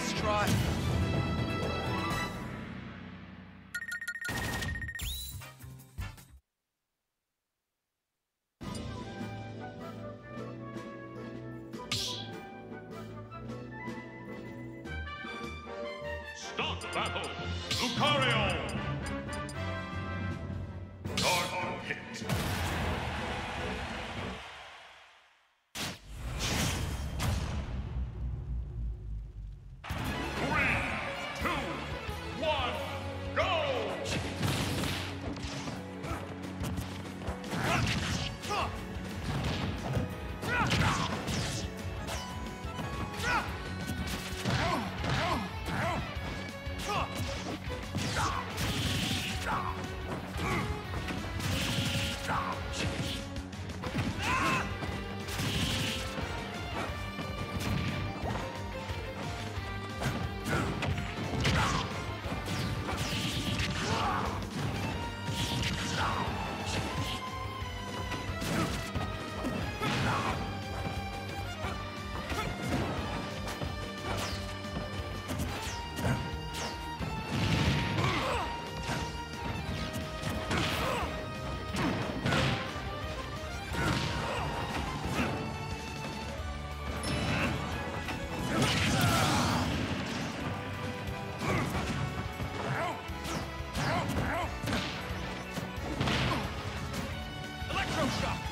Nice try. Electroshock!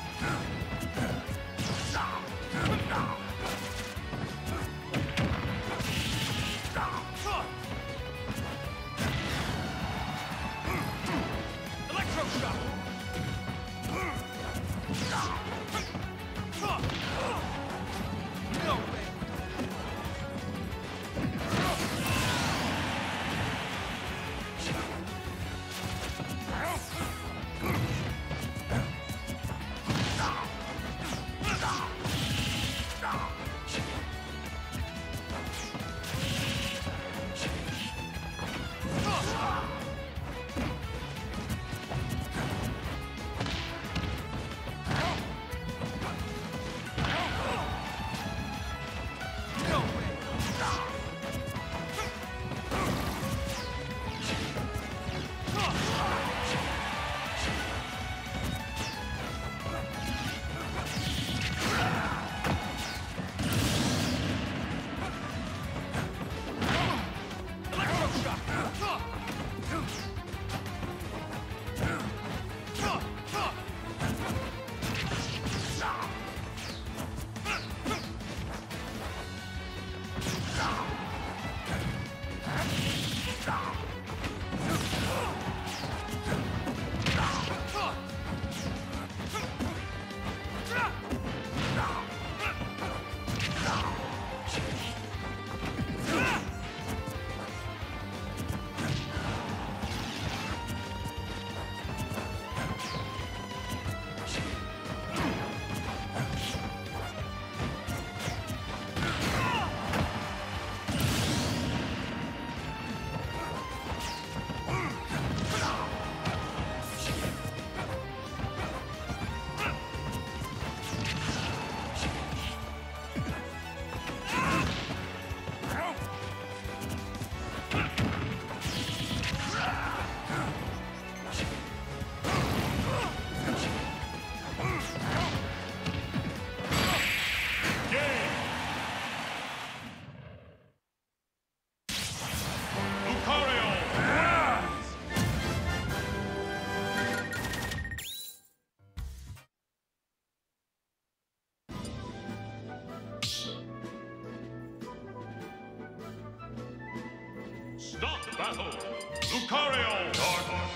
Battle! Lucario!